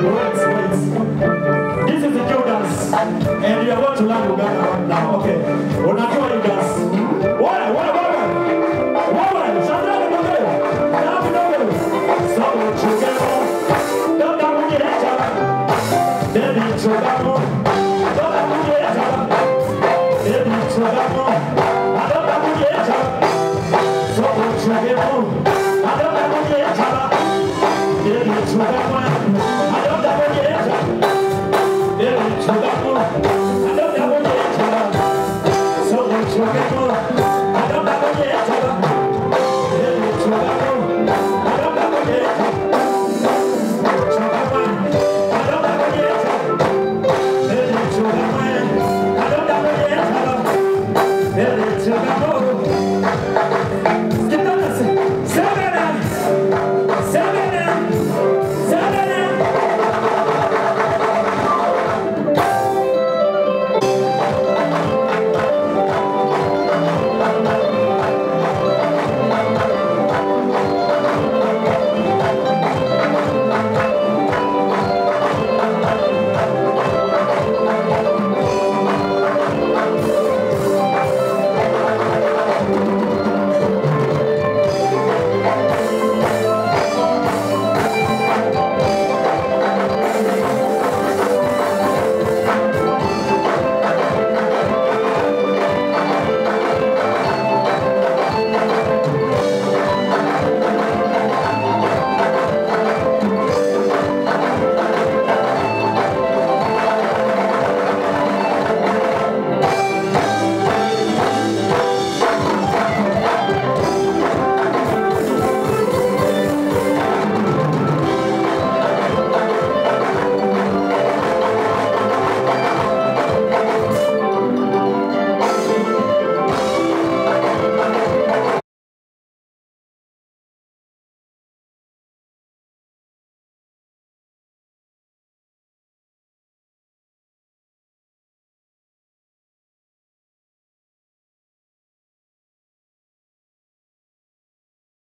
This is the Joe and you are going to learn Uganda now. Okay. Unajua hii dance. Wale, wale, wale. Wale, shangaa ndogo. Na ndogo. Sawa, chugano. Dada mnyerecha. Dada chugano. Dada mnyerecha. Dada chugano. Dada mnyerecha. Sawa, chugano. Dada Baby chugamo.